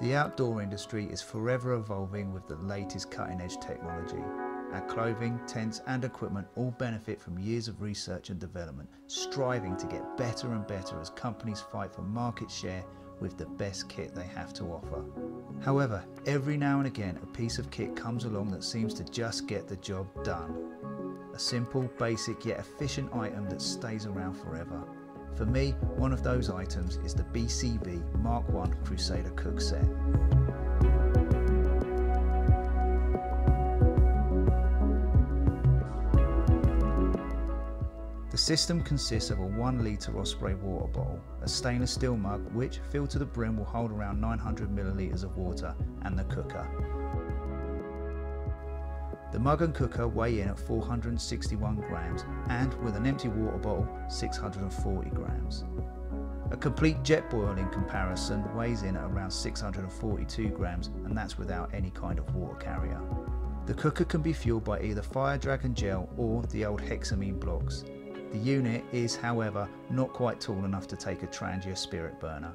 The outdoor industry is forever evolving with the latest cutting edge technology. Our clothing, tents and equipment all benefit from years of research and development, striving to get better and better as companies fight for market share with the best kit they have to offer. However, every now and again a piece of kit comes along that seems to just get the job done. A simple, basic yet efficient item that stays around forever. For me, one of those items is the BCB Mark I Crusader Cook Set. The system consists of a 1 litre Osprey water bottle, a stainless steel mug which, filled to the brim, will hold around 900 millilitres of water, and the cooker. The mug and cooker weigh in at 461 grams and with an empty water bottle 640 grams. A complete Jetboil in comparison weighs in at around 642 grams and that's without any kind of water carrier. The cooker can be fueled by either Fire Dragon gel or the old hexamine blocks. The unit is however not quite tall enough to take a Trangia spirit burner.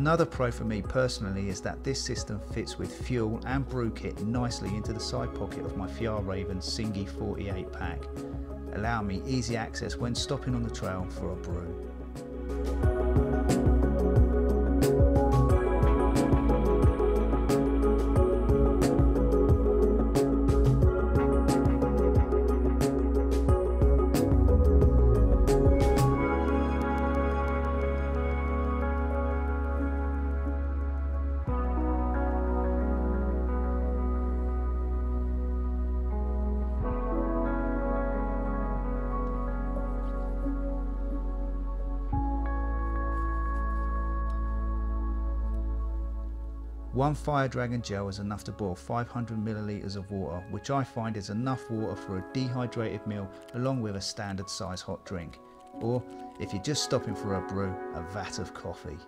Another pro for me personally is that this system fits with fuel and brew kit nicely into the side pocket of my Fjällräven Singi 48 pack, allowing me easy access when stopping on the trail for a brew. One Fire Dragon gel is enough to boil 500 millilitres of water, which I find is enough water for a dehydrated meal along with a standard size hot drink. Or, if you're just stopping for a brew, a vat of coffee.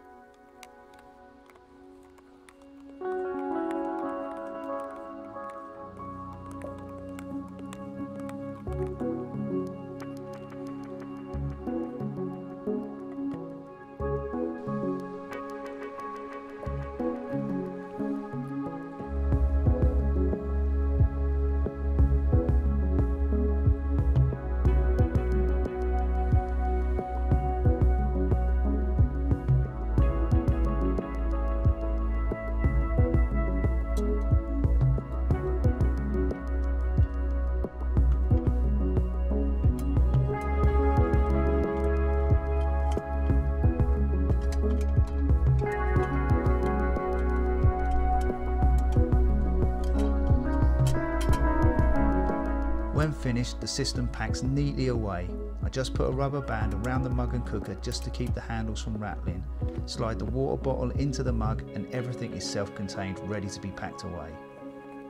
When finished, the system packs neatly away. I just put a rubber band around the mug and cooker just to keep the handles from rattling. Slide the water bottle into the mug and everything is self-contained, ready to be packed away.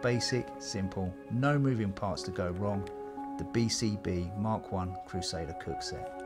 Basic, simple, no moving parts to go wrong. The BCB Mark I Crusader Cook Set.